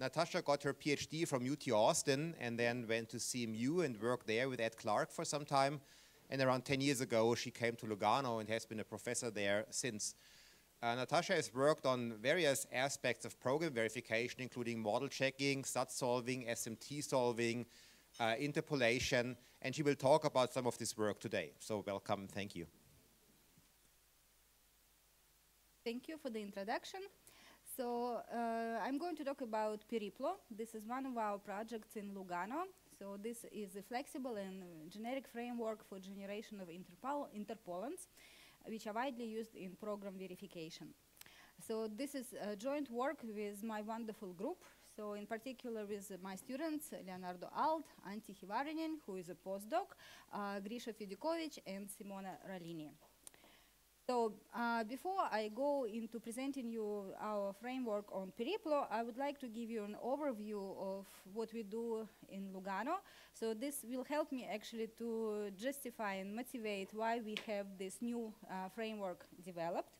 Natasha got her PhD from UT Austin and then went to CMU and worked there with Ed Clarke for some time. And around 10 years ago, she came to Lugano and has been a professor there since. Uh, Natasha has worked on various aspects of program verification, including model checking, SAT solving, SMT solving, uh, interpolation, and she will talk about some of this work today. So welcome, thank you. Thank you for the introduction. So uh, I'm going to talk about Periplo. This is one of our projects in Lugano. So this is a flexible and generic framework for generation of interpol interpolants which are widely used in program verification. So this is a joint work with my wonderful group. So in particular with my students, Leonardo Alt, Antti Hyvärinen, who is a postdoc, uh, Grisha Fedyukovich, and Simone Rollini. So uh, before I go into presenting you our framework on Periplo, I would like to give you an overview of what we do in Lugano. So this will help me actually to justify and motivate why we have this new uh, framework developed.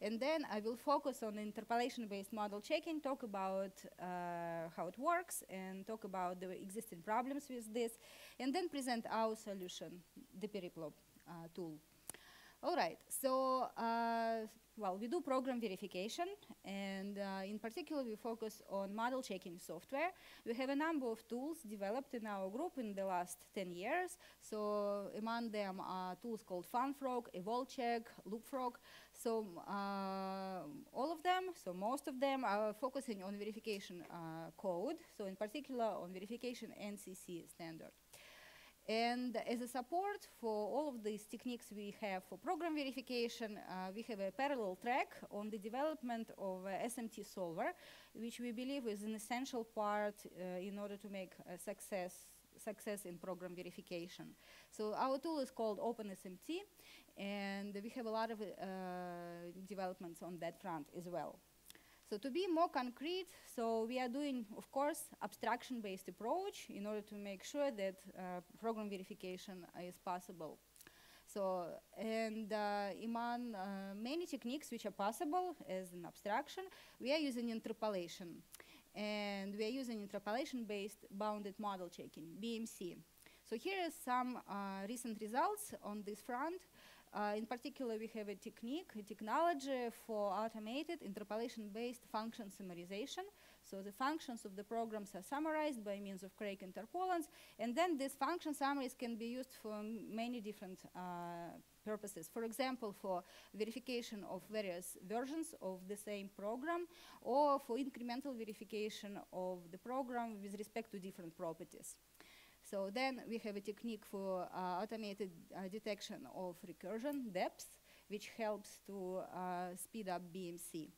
And then I will focus on interpolation-based model checking, talk about uh, how it works, and talk about the existing problems with this, and then present our solution, the Periplo uh, tool. All right, so, uh, well, we do program verification, and uh, in particular, we focus on model checking software. We have a number of tools developed in our group in the last 10 years. So among them are tools called FunFrog, EvolCheck, LoopFrog. So uh, all of them, so most of them are focusing on verification uh, code. So in particular, on verification ANSI C standard. And as a support for all of these techniques we have for program verification, uh, we have a parallel track on the development of SMT solver, which we believe is an essential part uh, in order to make a success success in program verification. So our tool is called OpenSMT, and we have a lot of uh, developments on that front as well. So to be more concrete, so we are doing, of course, abstraction-based approach in order to make sure that uh, program verification is possible. So, and uh, among uh, many techniques which are possible as an abstraction, we are using interpolation. And we are using interpolation-based bounded model checking, BMC. So here are some uh, recent results on this front. Uh, in particular, we have a technique, a technology for automated interpolation-based function summarization. So the functions of the programs are summarized by means of Craig interpolants, and then these function summaries can be used for many different uh, purposes. For example, for verification of various versions of the same program, or for incremental verification of the program with respect to different properties. So then we have a technique for uh, automated uh, detection of recursion depth, which helps to uh, speed up BMC.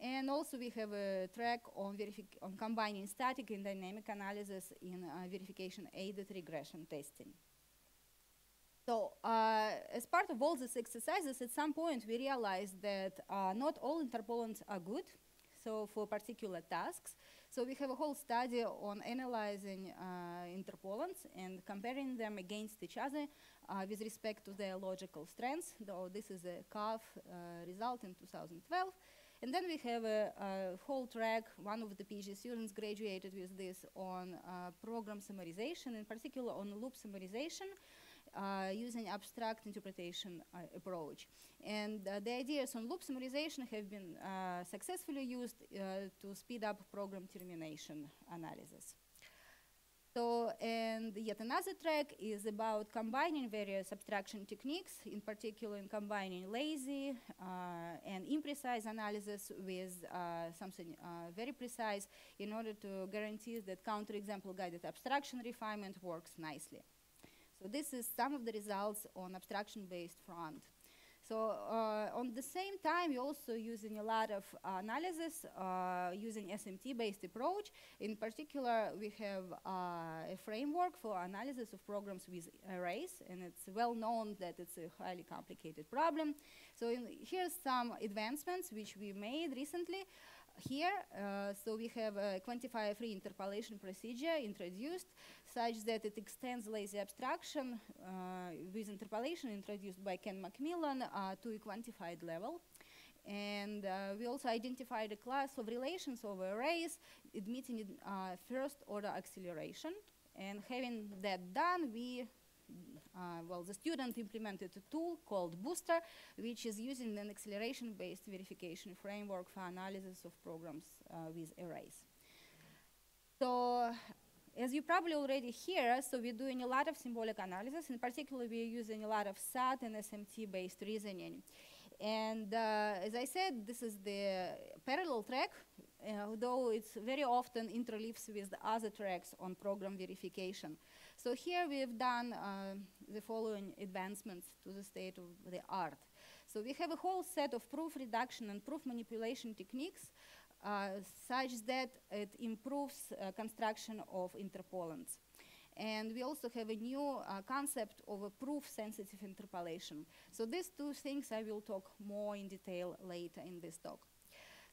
And also we have a track on, on combining static and dynamic analysis in uh, verification-aided regression testing. So uh, as part of all these exercises, at some point we realized that uh, not all interpolants are good, so for particular tasks. So we have a whole study on analyzing uh, interpolants and comparing them against each other uh, with respect to their logical strengths, though this is a CAV uh, result in 2012. And then we have a, a, whole track, one of the PhD students graduated with this on uh, program summarization, in particular on loop summarization, using abstract interpretation uh, approach. And uh, the ideas on loop summarization have been uh, successfully used uh, to speed up program termination analysis. So, and yet another track is about combining various abstraction techniques, in particular in combining lazy uh, and imprecise analysis with uh, something uh, very precise in order to guarantee that counterexample guided abstraction refinement works nicely. So this is some of the results on abstraction-based front. So uh, on the same time, we're also using a lot of analysis uh, using SMT-based approach. In particular, we have uh, a framework for analysis of programs with arrays, and it's well known that it's a highly complicated problem. So here's some advancements which we made recently here. Uh, so we have a quantifier-free interpolation procedure introduced such that it extends lazy abstraction uh, with interpolation introduced by Ken McMillan uh, to a quantified level. And uh, we also identified a class of relations over arrays admitting uh, first order acceleration. And having that done, we uh, well, the student implemented a tool called Booster, which is using an acceleration-based verification framework for analysis of programs uh, with arrays. So as you probably already hear, so we're doing a lot of symbolic analysis. In particular, we're using a lot of SAT and SMT-based reasoning. And uh, as I said, this is the parallel track, uh, although it's very often interleaves with the other tracks on program verification. So here we've done uh, the following advancements to the state of the art. So we have a whole set of proof reduction and proof manipulation techniques uh, such that it improves uh, construction of interpolants. And we also have a new uh, concept of a proof-sensitive interpolation. So these two things I will talk more in detail later in this talk.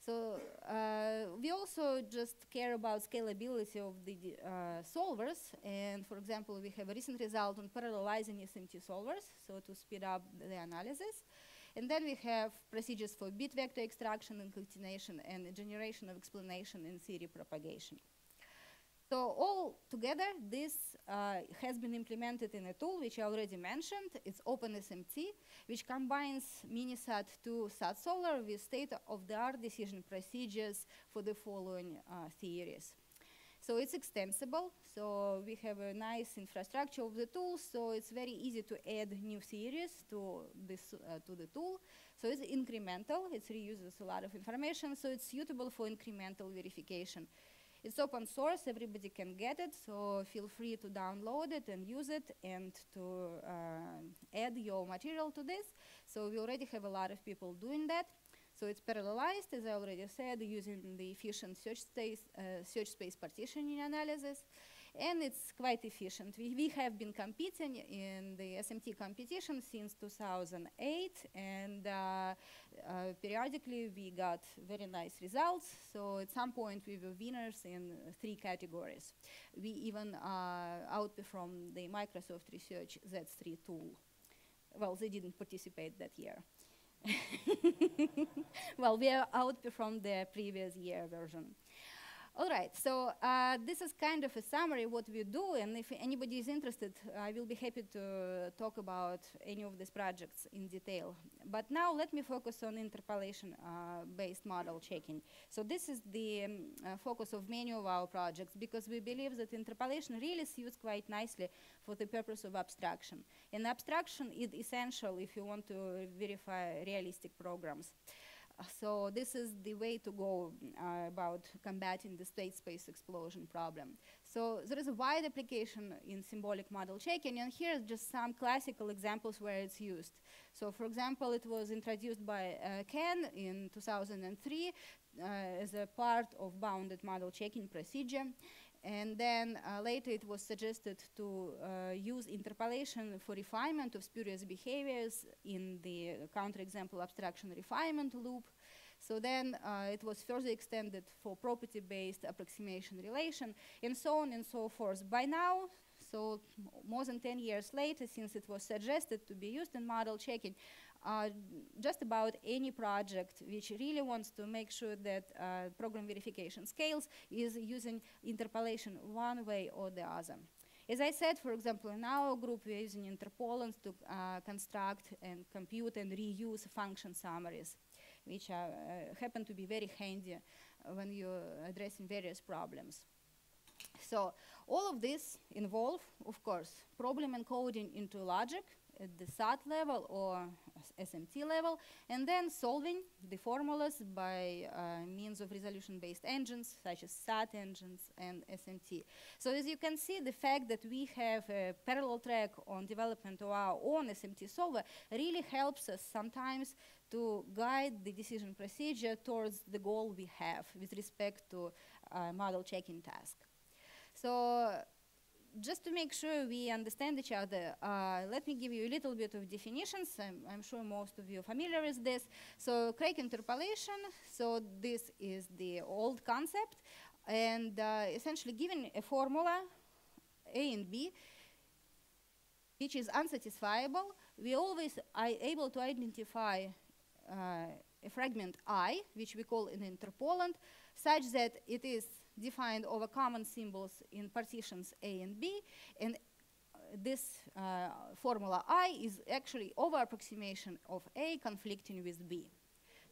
So uh, we also just care about scalability of the uh, solvers. And for example, we have a recent result on parallelizing SMT solvers, so to speed up the analysis. And then we have procedures for bit vector extraction and concatenation and generation of explanation in theory propagation. So all together, this uh, has been implemented in a tool which I already mentioned. It's OpenSMT, which combines Minisat to SAT solver with state-of-the-art decision procedures for the following uh, theories. So it's extensible. So we have a nice infrastructure of the tool. So it's very easy to add new theories to this uh, to the tool. So it's incremental. It reuses a lot of information. So it's suitable for incremental verification. It's open source, everybody can get it, so feel free to download it and use it and to uh, add your material to this. So we already have a lot of people doing that. So it's parallelized, as I already said, using the efficient search space, uh, search space partitioning analysis and it's quite efficient. We, we have been competing in the SMT competition since 2008, and uh, uh, periodically we got very nice results. So at some point we were winners in three categories. We even uh, outperformed the Microsoft Research Z3 tool. Well, they didn't participate that year. well, we outperformed the previous year version. All right, so uh, this is kind of a summary of what we do, and if anybody is interested, I will be happy to talk about any of these projects in detail. But now let me focus on interpolation-based uh, model checking. So this is the um, uh, focus of many of our projects, because we believe that interpolation really suits quite nicely for the purpose of abstraction. And abstraction is essential if you want to verify realistic programs so this is the way to go uh, about combating the state space explosion problem. So there is a wide application in symbolic model checking, and here are just some classical examples where it's used. So for example, it was introduced by uh, Ken in 2003 uh, as a part of bounded model checking procedure. And then uh, later it was suggested to uh, use interpolation for refinement of spurious behaviors in the counterexample abstraction refinement loop. So then uh, it was further extended for property-based approximation relation, and so on and so forth. By now, so more than 10 years later, since it was suggested to be used in model checking, uh, just about any project which really wants to make sure that uh, program verification scales is using interpolation one way or the other. As I said, for example, in our group, we're using interpolants to uh, construct and compute and reuse function summaries, which are, uh, happen to be very handy when you're addressing various problems. So all of this involve, of course, problem encoding into logic at the SAT level or SMT level, and then solving the formulas by uh, means of resolution-based engines, such as SAT engines and SMT. So as you can see, the fact that we have a parallel track on development of our own SMT solver really helps us sometimes to guide the decision procedure towards the goal we have with respect to uh, model checking task. So just to make sure we understand each other, uh, let me give you a little bit of definitions. I'm, I'm, sure most of you are familiar with this. So Craig interpolation, so this is the old concept, and uh, essentially given a formula, A and B, which is unsatisfiable, we always are able to identify uh, a fragment I, which we call an interpolant, such that it is defined over common symbols in partitions A and B, and uh, this uh, formula I is actually over approximation of A conflicting with B.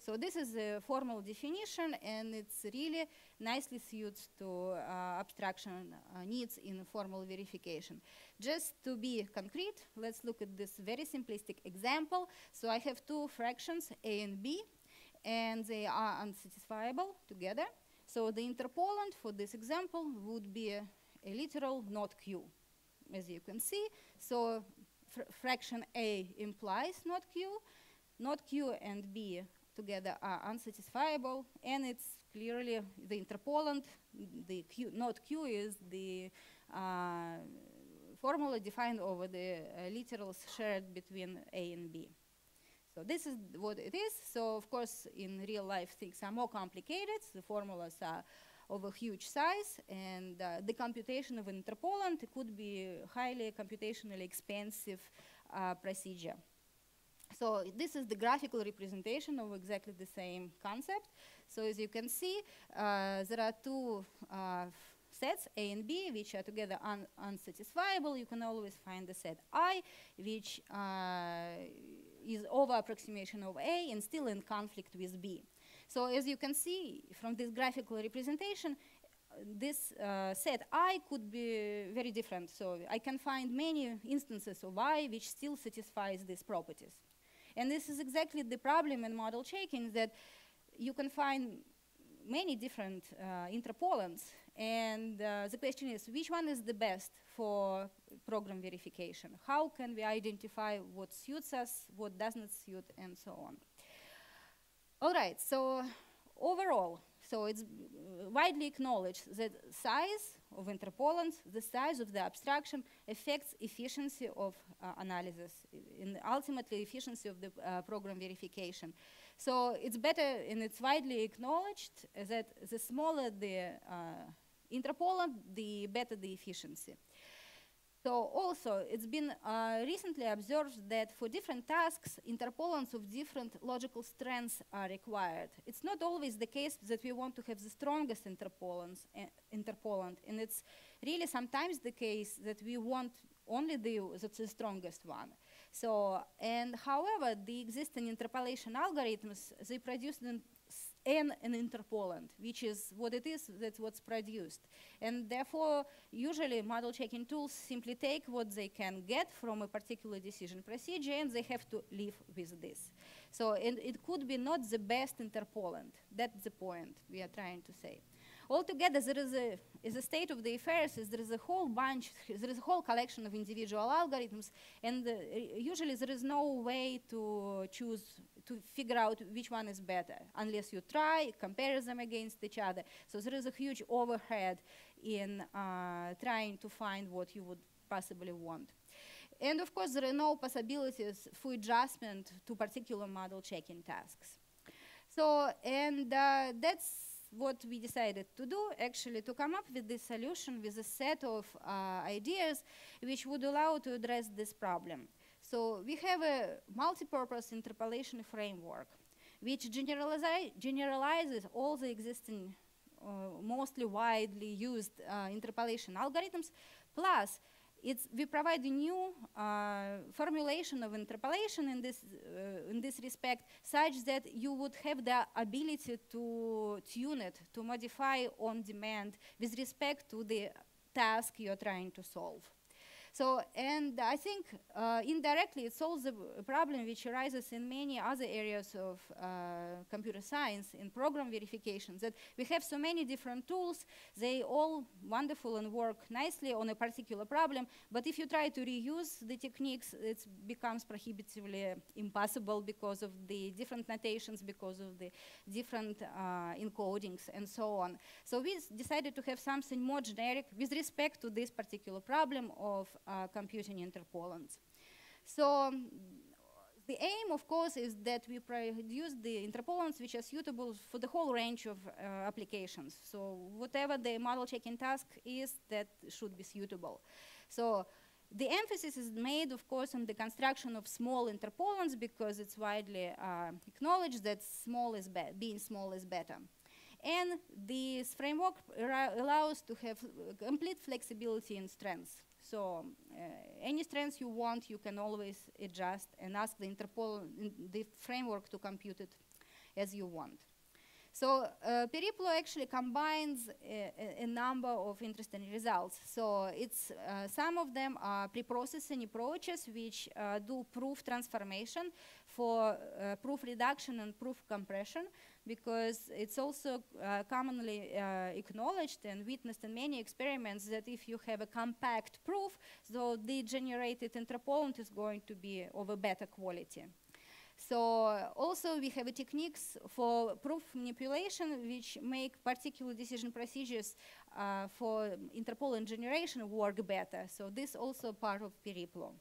So this is a formal definition, and it's really nicely suited to uh, abstraction uh, needs in formal verification. Just to be concrete, let's look at this very simplistic example. So I have two fractions, A and B, and they are unsatisfiable together. So the interpolant for this example would be a, a literal not Q, as you can see. So fr fraction A implies not Q, not Q and B together are unsatisfiable, and it's clearly the interpolant, the Q, not Q is the uh, formula defined over the uh, literals shared between A and B. So this is what it is. So of course, in real life, things are more complicated. The formulas are of a huge size, and uh, the computation of an interpolant could be highly computationally expensive uh, procedure. So this is the graphical representation of exactly the same concept. So as you can see, uh, there are two uh, sets, A and B, which are together un unsatisfiable. You can always find the set I, which uh, is over approximation of A and still in conflict with B. So as you can see from this graphical representation, this uh, set I could be very different. So I can find many instances of I which still satisfies these properties. And this is exactly the problem in model checking that you can find many different uh, interpolants. And uh, the question is, which one is the best for program verification? How can we identify what suits us, what doesn't suit, and so on? All right, so overall, so it's widely acknowledged that size of interpolants, the size of the abstraction affects efficiency of uh, analysis and ultimately efficiency of the uh, program verification. So it's better and it's widely acknowledged that the smaller the uh, interpolant, the better the efficiency. So also, it's been uh, recently observed that for different tasks, interpolants of different logical strengths are required. It's not always the case that we want to have the strongest interpolants, uh, interpolant, and it's really sometimes the case that we want only the, the strongest one. So, and however, the existing interpolation algorithms, they produce an and an interpolant, which is what it is, that's what's produced. And therefore, usually model checking tools simply take what they can get from a particular decision procedure and they have to live with this. So and it could be not the best interpolant. That's the point we are trying to say. Altogether, there is a, is a state of the affairs is there is a whole bunch, there is a whole collection of individual algorithms, and uh, usually there is no way to choose to figure out which one is better unless you try, compare them against each other. So there is a huge overhead in uh, trying to find what you would possibly want. And of course, there are no possibilities for adjustment to particular model checking tasks. So, and uh, that's what we decided to do, actually, to come up with this solution with a set of uh, ideas which would allow to address this problem. So we have a multi-purpose interpolation framework which generalizes all the existing, uh, mostly widely used uh, interpolation algorithms, plus we provide a new uh, formulation of interpolation in this, uh, in this respect, such that you would have the ability to tune it, to modify on demand with respect to the task you're trying to solve. So, and I think uh, indirectly it solves a problem which arises in many other areas of uh, computer science in program verification that we have so many different tools, they all wonderful and work nicely on a particular problem, but if you try to reuse the techniques, it becomes prohibitively impossible because of the different notations, because of the different uh, encodings and so on. So we decided to have something more generic with respect to this particular problem of uh, computing interpolants. So um, the aim, of course, is that we produce the interpolants which are suitable for the whole range of uh, applications. So whatever the model checking task is, that should be suitable. So the emphasis is made, of course, on the construction of small interpolants because it's widely uh, acknowledged that small is being small is better. And this framework allows to have complete flexibility in strengths. So uh, any strengths you want, you can always adjust and ask the Interpol, the framework to compute it as you want. So uh, Periplo actually combines a, a, number of interesting results. So it's uh, some of them are pre-processing approaches which uh, do proof transformation for uh, proof reduction and proof compression because it's also uh, commonly uh, acknowledged and witnessed in many experiments that if you have a compact proof, so the generated interpolant is going to be of a better quality. So uh, also we have techniques for proof manipulation which make particular decision procedures uh, for interpolant generation work better. So this also part of Periplo.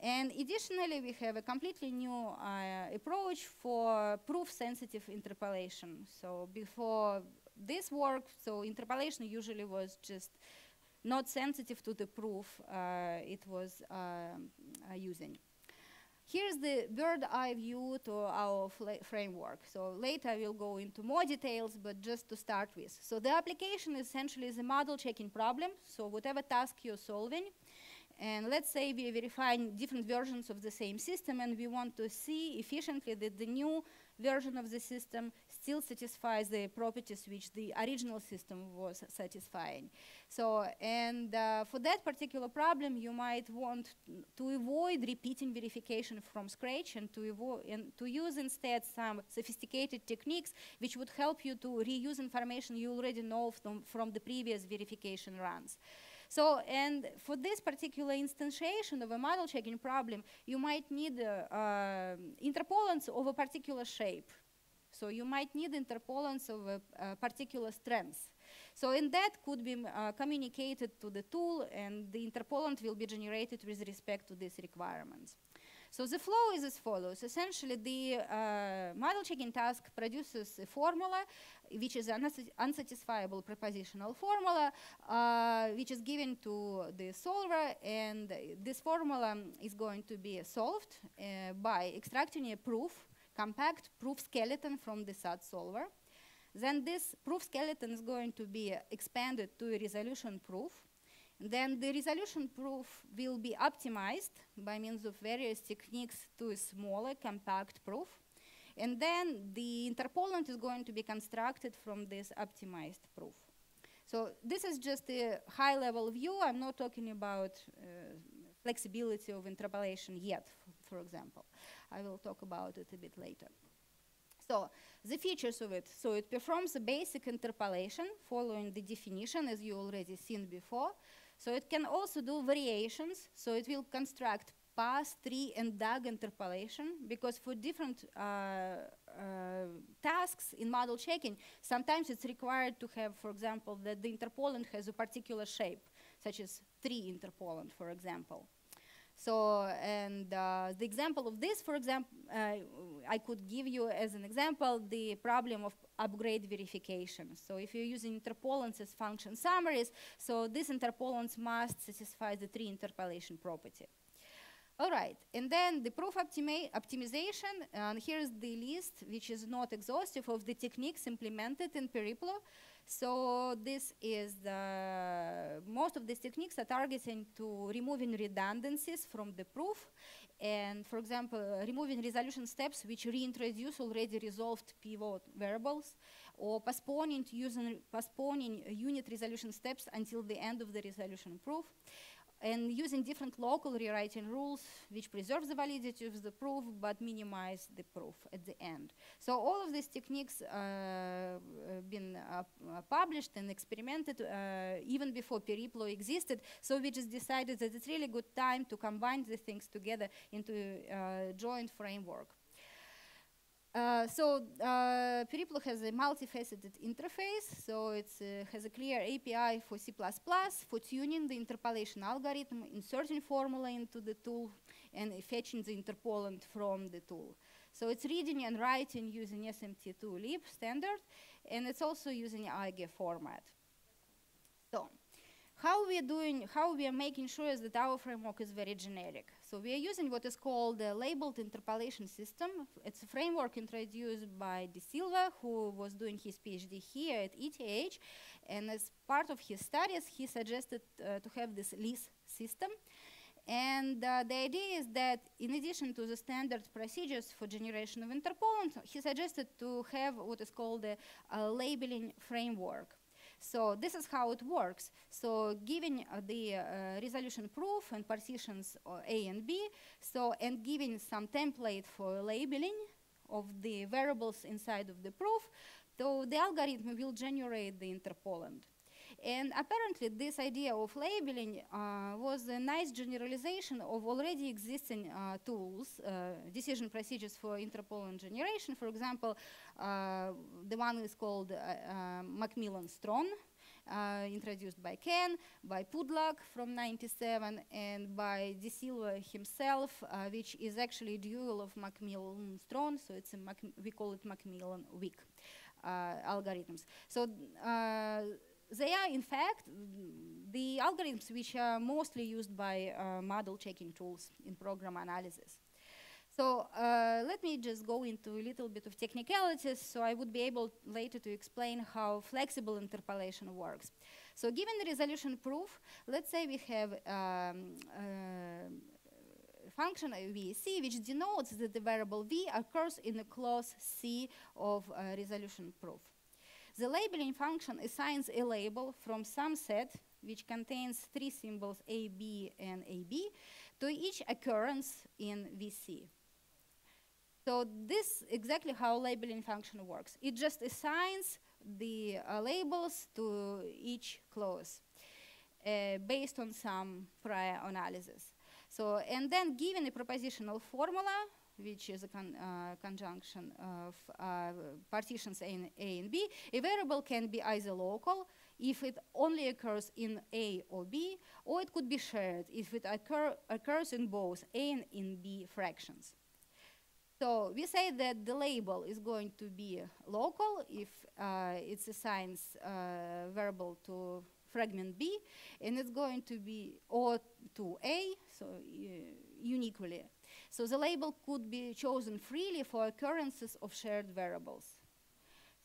And additionally, we have a completely new uh, approach for proof-sensitive interpolation. So before this work, so interpolation usually was just not sensitive to the proof uh, it was uh, using. Here's the bird eye view to our framework. So later I will go into more details, but just to start with. So the application essentially is a model checking problem. So whatever task you're solving, and let's say we are verifying different versions of the same system and we want to see efficiently that the new version of the system still satisfies the properties which the original system was satisfying. So, and uh, for that particular problem, you might want to avoid repeating verification from scratch and to, and to use instead some sophisticated techniques which would help you to reuse information you already know from, from the previous verification runs. So, and for this particular instantiation of a model checking problem, you might need uh, uh, interpolants of a particular shape. So you might need interpolants of a, a particular strength. So and that could be uh, communicated to the tool and the interpolant will be generated with respect to these requirements. So the flow is as follows. Essentially, the uh, model checking task produces a formula, which is an unsatisfiable propositional formula, uh, which is given to the solver, and this formula is going to be solved uh, by extracting a proof, compact proof skeleton from the SAT solver. Then this proof skeleton is going to be expanded to a resolution proof, then the resolution proof will be optimized by means of various techniques to a smaller compact proof. And then the interpolant is going to be constructed from this optimized proof. So this is just a high level view. I'm not talking about uh, flexibility of interpolation yet, for example. I will talk about it a bit later. So the features of it. So it performs a basic interpolation following the definition as you already seen before. So it can also do variations. So it will construct pass, tree, and DAG interpolation because for different uh, uh, tasks in model checking, sometimes it's required to have, for example, that the interpolant has a particular shape, such as tree interpolant, for example. So, and uh, the example of this, for example, uh, I could give you as an example the problem of upgrade verification. So if you're using interpolants as function summaries, so these interpolants must satisfy the tree interpolation property. All right, and then the proof optimi optimization, and here's the list, which is not exhaustive, of the techniques implemented in Periplo. So this is the, most of these techniques are targeting to removing redundancies from the proof and, for example, uh, removing resolution steps which reintroduce already resolved pivot variables or postponing, using, postponing unit resolution steps until the end of the resolution proof and using different local rewriting rules which preserve the validity of the proof but minimize the proof at the end. So all of these techniques uh, have been uh, published and experimented uh, even before Periplo existed. So we just decided that it's really good time to combine the things together into a joint framework. Uh, so uh, Periplo has a multifaceted interface. So it uh, has a clear API for C++ for tuning the interpolation algorithm, inserting formula into the tool, and fetching the interpolant from the tool. So it's reading and writing using SMT2 lib standard, and it's also using AIGER format. So how we are doing, how we are making sure is that our framework is very generic. So we are using what is called the labeled interpolation system. It's a framework introduced by D'Silva, who was doing his PhD here at ETH. And as part of his studies, he suggested uh, to have this LIS system. And uh, the idea is that in addition to the standard procedures for generation of interpolants, he suggested to have what is called a, a labeling framework. So this is how it works. So giving uh, the uh, resolution proof and partitions uh, A and B, so and giving some template for labeling of the variables inside of the proof, so the algorithm will generate the interpolant. And apparently, this idea of labeling uh, was a nice generalization of already existing uh, tools, uh, decision procedures for interpolant generation. For example, uh, the one is called uh, uh, uh, introduced by Ken, by Pudlak from 97, and by D'Silva himself, uh, which is actually a dual of McMillan-Strong, so it's Mac we call it McMillan-Wick algorithms. So they are, in fact, the algorithms which are mostly used by uh, model checking tools in program analysis. So uh, let me just go into a little bit of technicalities so I would be able later to explain how flexible interpolation works. So given the resolution proof, let's say we have um, uh, function VC which denotes that the variable V occurs in a clause C of uh, resolution proof. The labeling function assigns a label from some set which contains three symbols A, B, and AB to each occurrence in VC. So this exactly how labeling function works. It just assigns the uh, labels to each clause uh, based on some prior analysis. So, and then given a propositional formula, which is a con uh, conjunction of uh, partitions a and, a and B, a variable can be either local if it only occurs in A or B, or it could be shared if it occur occurs in both A and in B fractions. So we say that the label is going to be local if uh, it assigns uh, variable to fragment B, and it's going to be or to A, so uh, uniquely so the label could be chosen freely for occurrences of shared variables.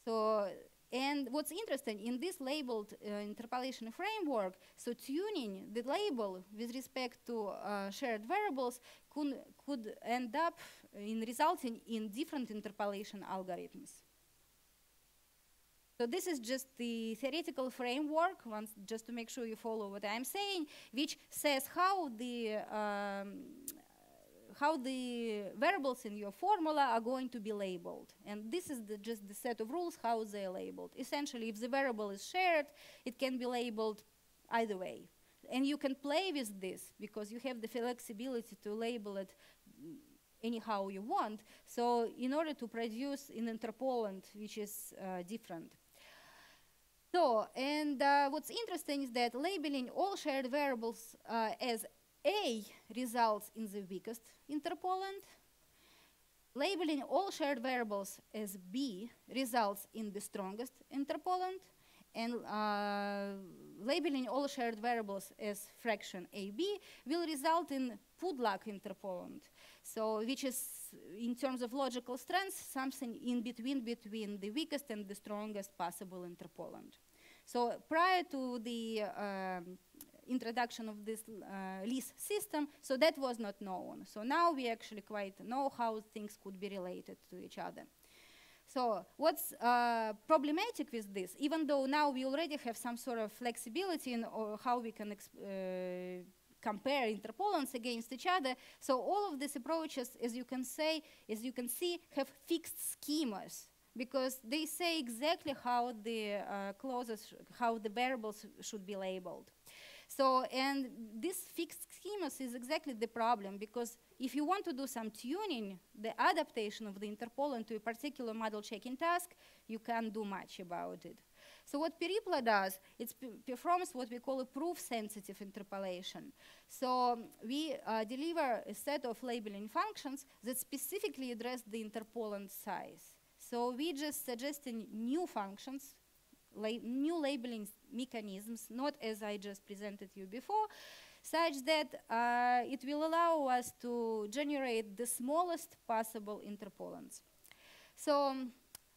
So, and what's interesting, in this labeled uh, interpolation framework, so tuning the label with respect to uh, shared variables could, could end up in resulting in different interpolation algorithms. So this is just the theoretical framework, once, just to make sure you follow what I'm saying, which says how the um, how the variables in your formula are going to be labeled. And this is the, just the set of rules how they're labeled. Essentially, if the variable is shared, it can be labeled either way. And you can play with this because you have the flexibility to label it anyhow you want. So in order to produce an interpolant which is uh, different. So, and uh, what's interesting is that labeling all shared variables uh, as a results in the weakest interpolant. Labeling all shared variables as B results in the strongest interpolant. And uh, labeling all shared variables as fraction AB will result in Pudlak interpolant. So which is, in terms of logical strength, something in between between the weakest and the strongest possible interpolant. So prior to the um, introduction of this uh, LIS system, so that was not known. So now we actually quite know how things could be related to each other. So what's uh, problematic with this, even though now we already have some sort of flexibility in uh, how we can uh, compare interpolants against each other, so all of these approaches, as you can say, as you can see, have fixed schemas because they say exactly how the uh, clauses, how the variables should be labeled. So, and this fixed schemas is exactly the problem because if you want to do some tuning, the adaptation of the interpolant to a particular model checking task, you can't do much about it. So what Periplo does, it performs what we call a proof-sensitive interpolation. So we uh, deliver a set of labeling functions that specifically address the interpolant size. So we just suggesting new functions la new labeling mechanisms, not as I just presented you before, such that uh, it will allow us to generate the smallest possible interpolants. So um,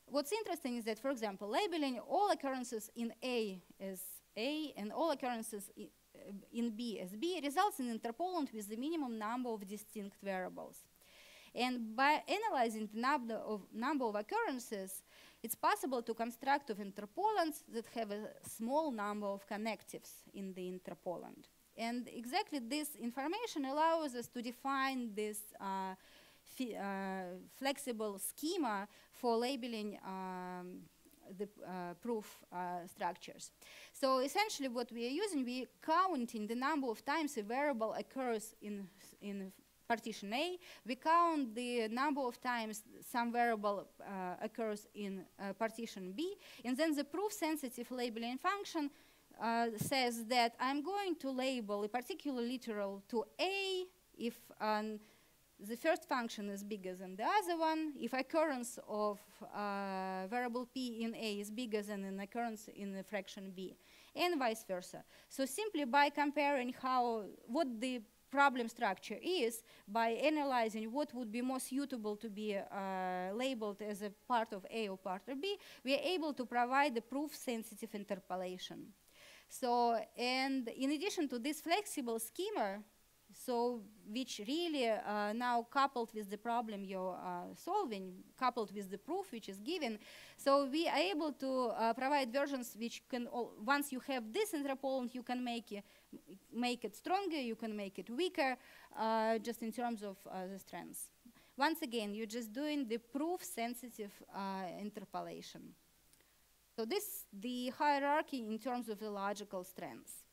what's interesting is that, for example, labeling all occurrences in A as A and all occurrences uh, in B as B results in interpolant with the minimum number of distinct variables. And by analyzing the number of, number of occurrences, it's possible to construct of interpolants that have a small number of connectives in the interpolant. And exactly this information allows us to define this uh, uh, flexible schema for labeling um, the uh, proof uh, structures. So essentially what we are using, we are counting the number of times a variable occurs in, in partition A. We count the number of times some variable uh, occurs in uh, partition B. And then the proof-sensitive labeling function uh, says that I'm going to label a particular literal to A if um, the first function is bigger than the other one, if occurrence of uh, variable p in A is bigger than an occurrence in the fraction B, and vice versa. So simply by comparing how, what the problem structure is, by analyzing what would be more suitable to be uh, labeled as a part of A or part of B, we are able to provide the proof-sensitive interpolation. So, and in addition to this flexible schema, so which really uh, now coupled with the problem you're uh, solving, coupled with the proof which is given, so we are able to uh, provide versions which can, once you have this interpolant, you can make it, make it stronger, you can make it weaker, uh, just in terms of uh, the strengths. Once again, you're just doing the proof-sensitive uh, interpolation. So this the hierarchy in terms of the logical strengths.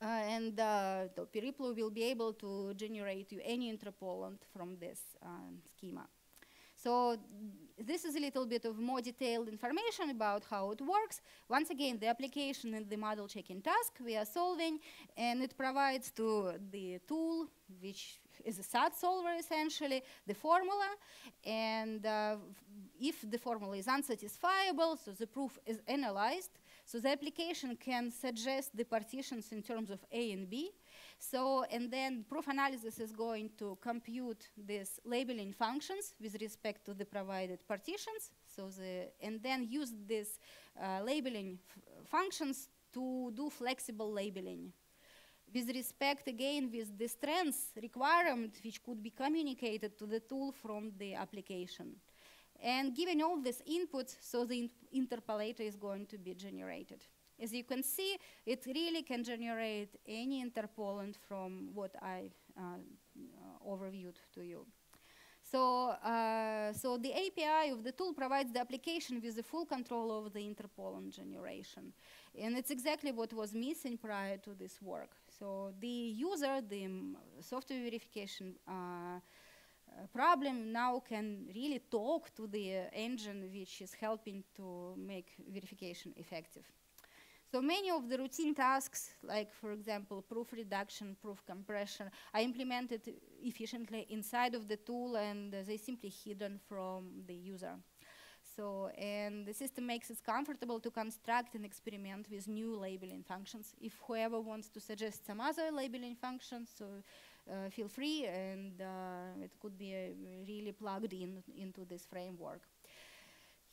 Uh, and uh, the PeRiPLO will be able to generate you any interpolant from this schema. So this is a little bit of more detailed information about how it works. Once again, the application and the model checking task we are solving, and it provides to the tool, which is a SAT solver essentially, the formula, and uh, if the formula is unsatisfiable, so the proof is analyzed, so the application can suggest the partitions in terms of A and B. So, and then proof analysis is going to compute these labeling functions with respect to the provided partitions. So the, and then use these uh, labeling functions to do flexible labeling. With respect again with the strengths requirement which could be communicated to the tool from the application. And given all these inputs, so the in interpolator is going to be generated. As you can see, it really can generate any interpolant from what I uh, uh, overviewed to you. So, uh, so the API of the tool provides the application with the full control over the interpolant generation. And it's exactly what was missing prior to this work. So the user, the um, software verification uh, uh, problem now can really talk to the engine which is helping to make verification effective. So many of the routine tasks, like for example, proof reduction, proof compression, are implemented efficiently inside of the tool and uh, they simply hidden from the user. So, and the system makes it comfortable to construct and experiment with new labeling functions. If whoever wants to suggest some other labeling functions, so uh, feel free, and uh, it could be uh, really plugged in into this framework.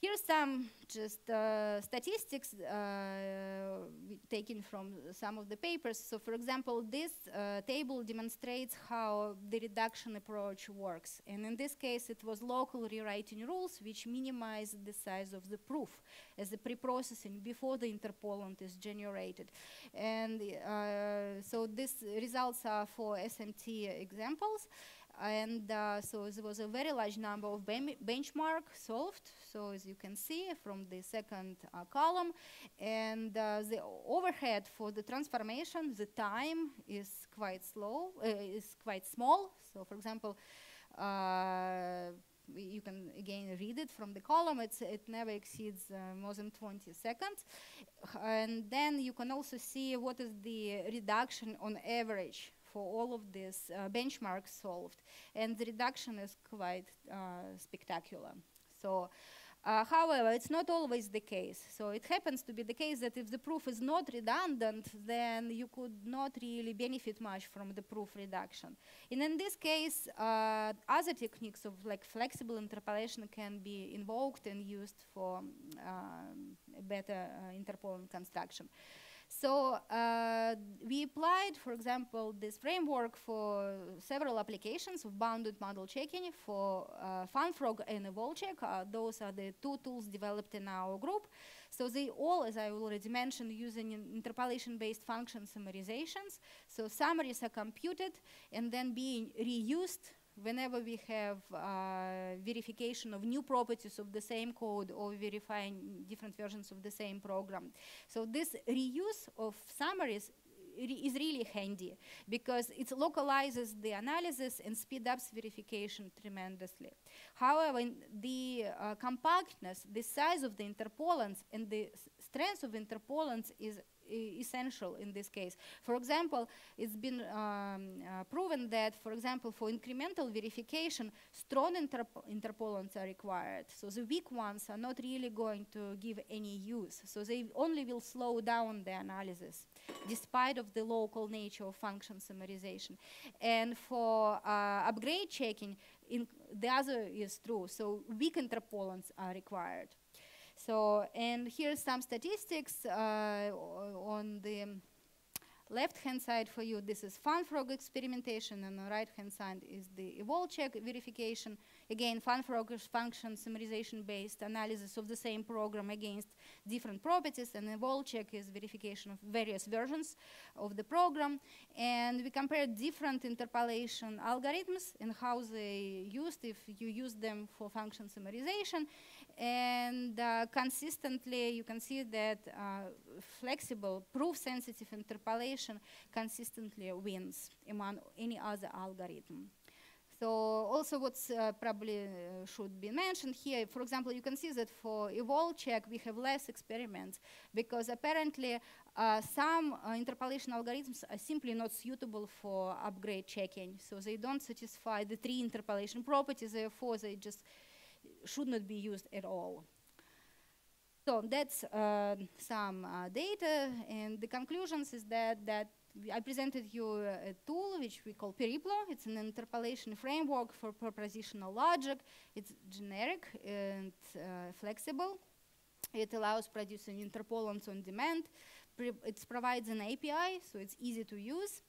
Here's some just uh, statistics uh, taken from some of the papers. So for example, this uh, table demonstrates how the reduction approach works. And in this case, it was local rewriting rules which minimize the size of the proof as a pre-processing before the interpolant is generated. And uh, so these results are for SMT examples. And uh, so there was a very large number of benchmark solved. So as you can see from the second uh, column, and uh, the overhead for the transformation, the time is quite slow, uh, is quite small. So for example, uh, you can again read it from the column. It's, it never exceeds uh, more than 20 seconds. And then you can also see what is the reduction on average for all of these uh, benchmarks solved. And the reduction is quite uh, spectacular. So Uh, however, it's not always the case. So it happens to be the case that if the proof is not redundant, then you could not really benefit much from the proof reduction. And in this case, uh, other techniques of like flexible interpolation can be invoked and used for um, better uh, interpolant construction. So uh, we applied, for example, this framework for several applications of bounded model checking for uh, FunFrog and EvolCheck. Uh, those are the two tools developed in our group. So they all, as I already mentioned, using interpolation-based function summarizations. So summaries are computed and then being reused whenever we have uh, verification of new properties of the same code or verifying different versions of the same program. So this reuse of summaries is really handy because it localizes the analysis and speed up verification tremendously. However, the uh, compactness, the size of the interpolants and the strength of interpolants is essential in this case. For example, it's been um, uh, proven that, for example, for incremental verification, strong interp interpolants are required. So the weak ones are not really going to give any use. So they only will slow down the analysis, despite of the local nature of function summarization. And for uh, upgrade checking, the other is true. So weak interpolants are required. So, and here's some statistics uh, on the left-hand side for you. This is FunFrog experimentation, and on the right-hand side is the EvolCheck verification. Again, FunFrog is function summarization-based analysis of the same program against different properties, and EvolCheck is verification of various versions of the program. And we compare different interpolation algorithms and how they used if you use them for function summarization and uh, consistently you can see that uh, flexible proof-sensitive interpolation consistently wins among any other algorithm. So also what's uh, probably uh, should be mentioned here, for example, you can see that for EvolCheck, we have less experiments because apparently uh, some uh, interpolation algorithms are simply not suitable for upgrade checking. So they don't satisfy the three interpolation properties, therefore they just should not be used at all. So that's uh, some uh, data, and the conclusions is that, that I presented you a tool which we call Periplo. It's an interpolation framework for propositional logic. It's generic and uh, flexible. It allows producing interpolants on demand. it provides an API, so it's easy to use.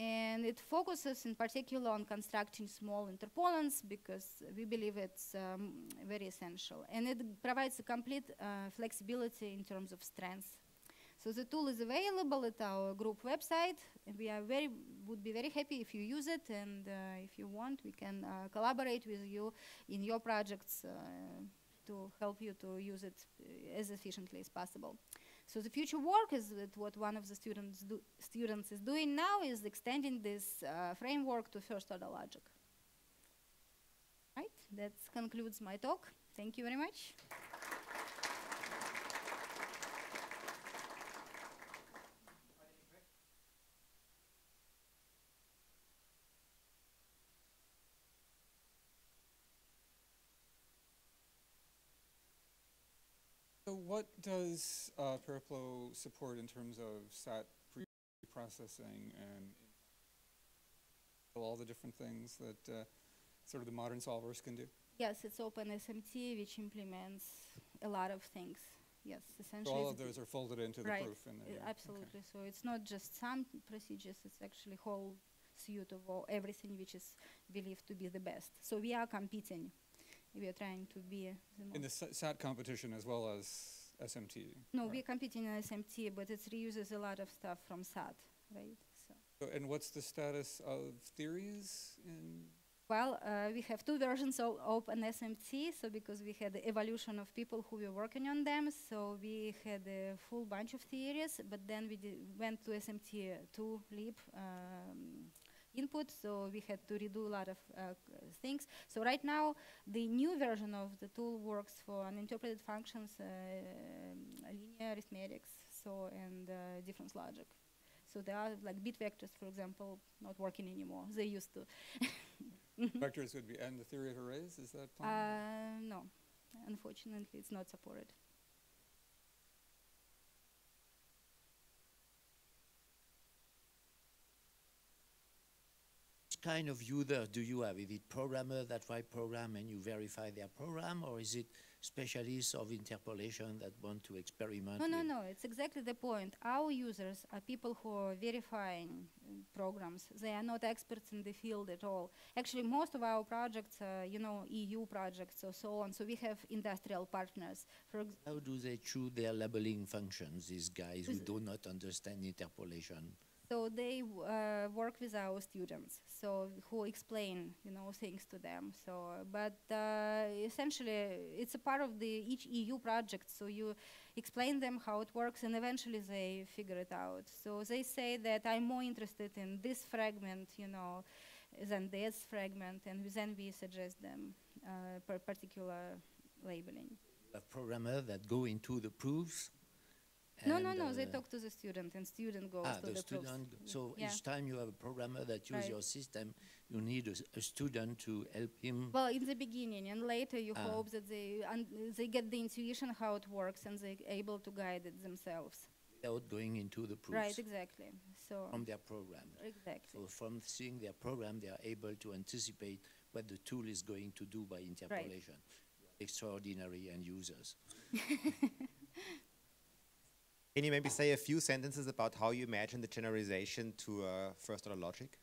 And it focuses in particular on constructing small interpolants because we believe it's um, very essential. And it provides a complete uh, flexibility in terms of strength. So the tool is available at our group website. We are very would be very happy if you use it, and uh, if you want, we can uh, collaborate with you in your projects uh, to help you to use it uh, as efficiently as possible. So the future work is what one of the students, students is doing now is extending this uh, framework to first order logic. Right, that concludes my talk. Thank you very much. So what does uh, Periplo support in terms of SAT pre-processing and all the different things that uh, sort of the modern solvers can do? Yes, it's OpenSMT, which implements a lot of things. Yes, essentially. So all of those are folded into right. the proof. In the, uh, absolutely. Okay. So it's not just some procedures; it's actually whole suite of all, everything which is believed to be the best. So we are competing we are trying to be in the SAT competition as well as SMT. No, right. we're competing in SMT, but it reuses a lot of stuff from SAT, right? So. so and what's the status of theories in? Well, uh, we have two versions of OpenSMT. So because we had the evolution of people who were working on them, so we had a full bunch of theories. But then we went to SMT2 LEAP Um, input, so we had to redo a lot of uh, things. So right now, the new version of the tool works for uninterpreted functions, uh, linear arithmetics, so and uh, difference logic. So there are like bit vectors, for example, not working anymore. They used to. vectors would be and the theory of arrays. Is that? Uh, no. unfortunately, it's not supported. Kind of user do you have? Is it programmer that write program and you verify their program, or is it specialists of interpolation that want to experiment? No, no, no. It's exactly the point. Our users are people who are verifying uh, programs. They are not experts in the field at all. Actually, most of our projects are, you know, EU projects or so on. So we have industrial partners. For How do they choose their labeling functions, these guys who do not understand interpolation? So they uh, work with our students, so who explain, you know, things to them. So, but uh, essentially, it's a part of the each EU project. So you explain them how it works, and eventually they figure it out. So they say that I'm more interested in this fragment, you know, than this fragment, and then we suggest them uh, per particular labeling. A programmer that go into the proofs. No, no, no. They uh, talk to the student, and student goes Ah, to the the student. So Yeah. each time you have a programmer that use Right. your system, you need a student to help him. Well, in the beginning, and later you Ah. hope that they they get the intuition how it works and they're able to guide it themselves. without going into the proofs Right, exactly. So from their program. exactly. So from seeing their program, they are able to anticipate what the tool is going to do by interpolation. Extraordinary end users. Can you maybe say a few sentences about how you imagine the generalization to uh, first order logic?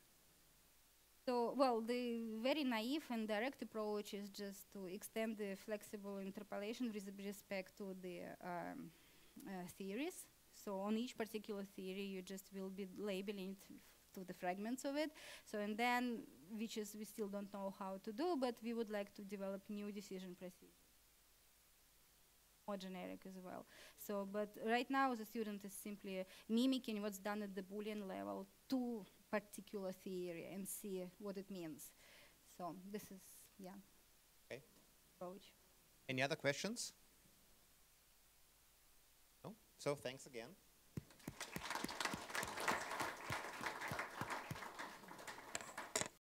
So, well, the very naive and direct approach is just to extend the flexible interpolation with respect to the um, uh, theories. So, on each particular theory, you just will be labeling it to the fragments of it. So, and then, which is we still don't know how to do, but we would like to develop new decision procedures. More generic as well. So, but right now the student is simply uh, mimicking what's done at the Boolean level to particular theory and see what it means. So this is yeah. Okay. Approach. Any other questions? No? So thanks again.